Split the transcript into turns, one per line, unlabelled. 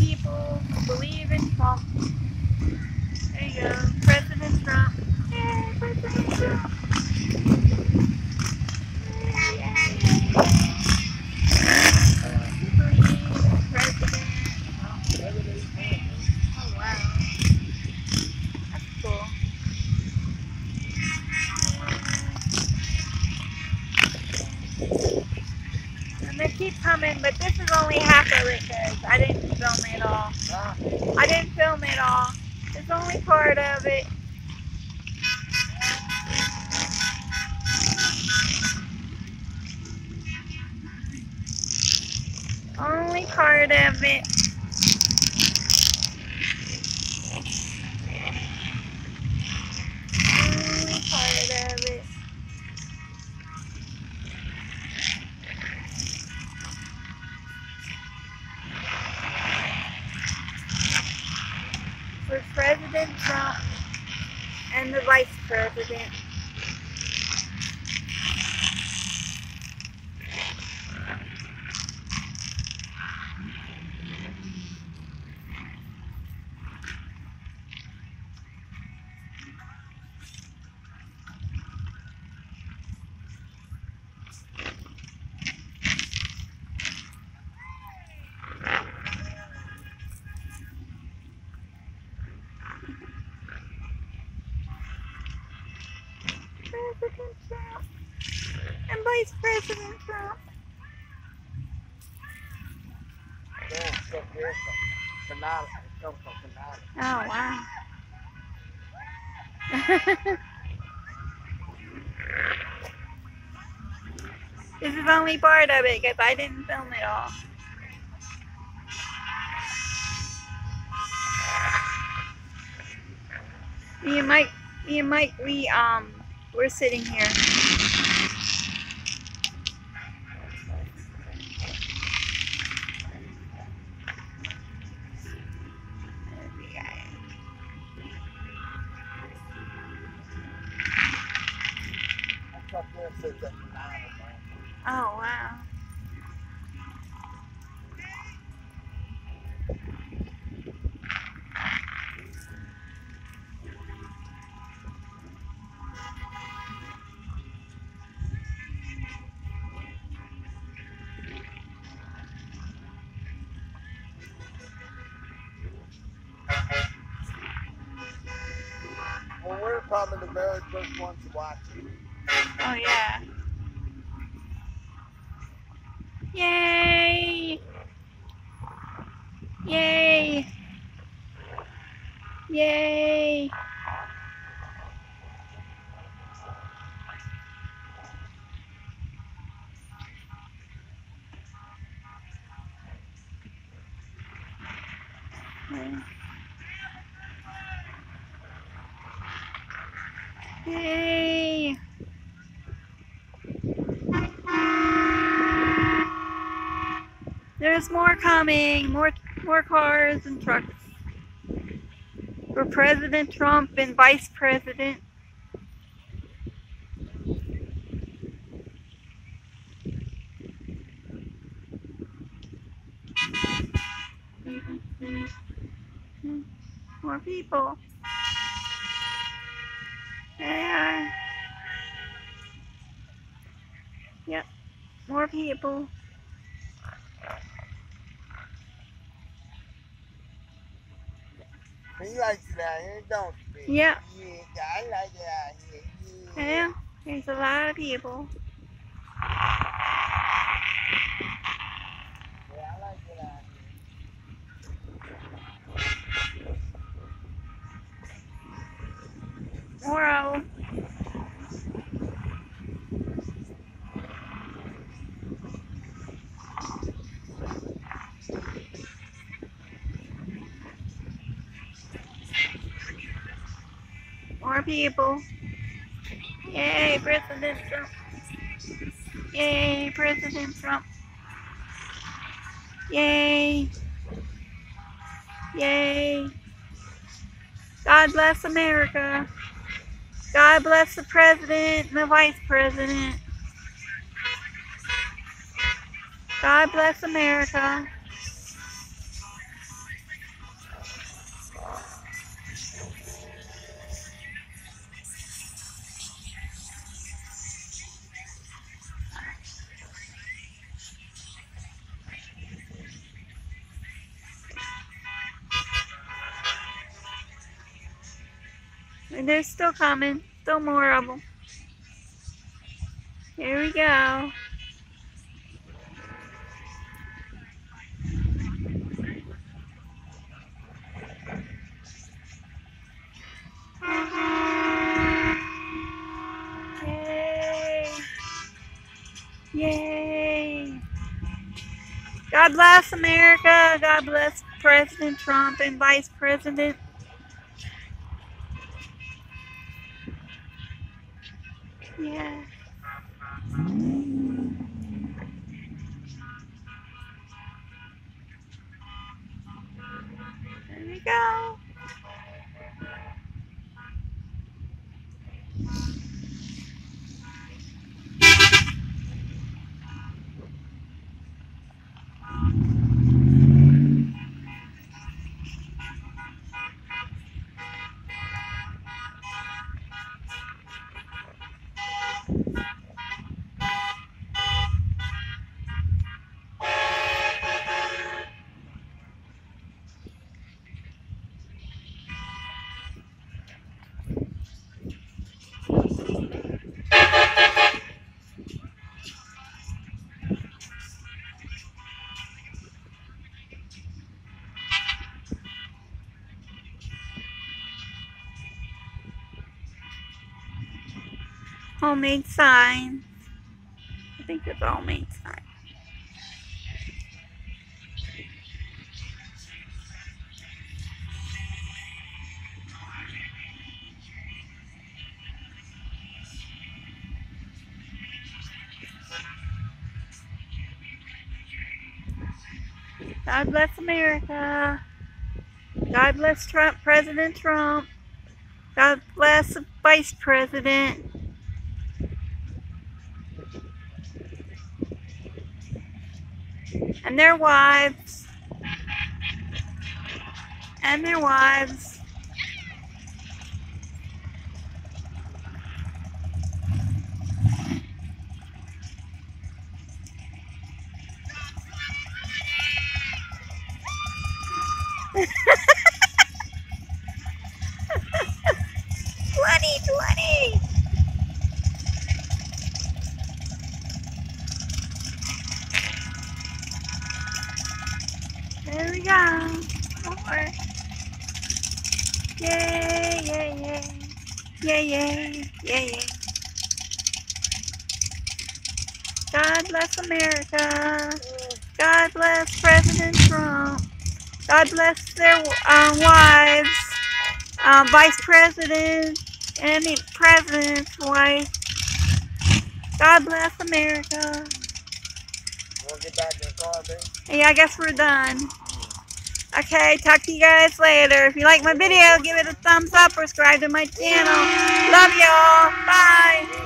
people who believe in Trump. There you go, President Trump. Yay, President Trump. President Oh wow. Coming, but this is only half of it because I didn't film it all. I didn't film it all. It's only part of it. Only part of it. And the Vice President. President Trump and Vice President Trump. Oh, wow. this is only part of it because I didn't film it all. Me and Mike, me and Mike, we um, we're sitting here. Oh,
the very first ones.
Oh yeah. Yay! Yay! Yay! Yay! There's more coming, more more cars and trucks. For President Trump and Vice President. More people. There they are. Yep, more people.
He likes it out here, don't you?
Yeah.
Yeah, I like it out here. Yeah.
Yeah, there's a lot of people.
Yeah, I like it out
More. More people. Yay, President Trump. Yay, President Trump. Yay. Yay. God bless America. God bless the president and the vice president. God bless America. And they're still coming. Still more of them. Here we go. Yay! Yay! God bless America. God bless President Trump and Vice President. Yeah. There we go. Homemade signs. I think it's homemade signs. God bless America. God bless Trump, President Trump. God bless the Vice President. And their wives. And their wives. Twenty twenty. Go. More. Yay, yay, yay. Yay, yay, yay, yay. God bless America. God bless President Trump. God bless their uh, wives, uh, Vice President, and the President's wife. God bless America.
Wanna get back in the car, baby?
Hey, I guess we're done. Okay, talk to you guys later. If you like my video, give it a thumbs up, subscribe to my channel. Love y'all. Bye.